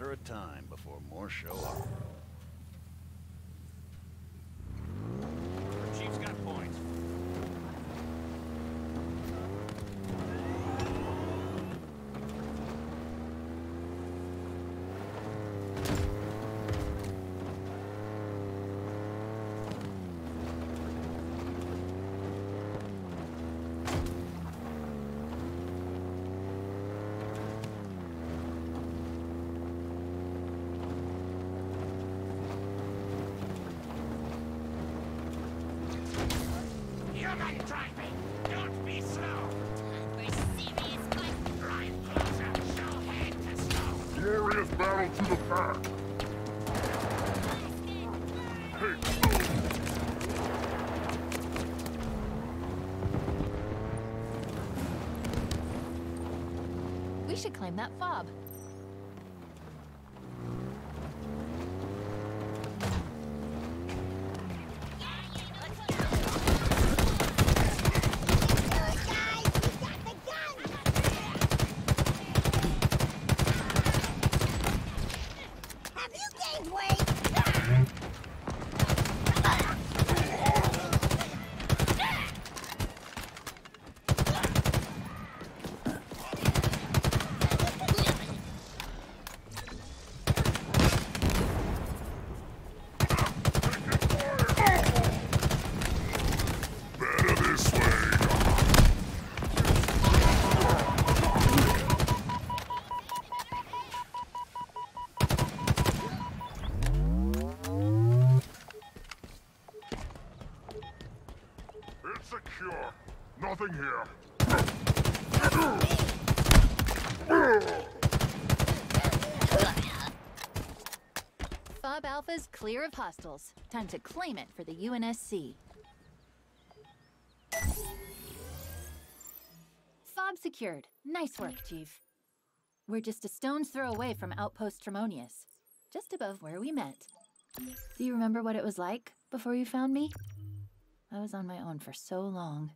matter of time before more show up. We should claim that fob. Nothing here. Fob Alpha's clear of hostiles. Time to claim it for the UNSC. Fob secured. Nice work, Chief. We're just a stone's throw away from Outpost Tremonius, just above where we met. Do you remember what it was like before you found me? I was on my own for so long.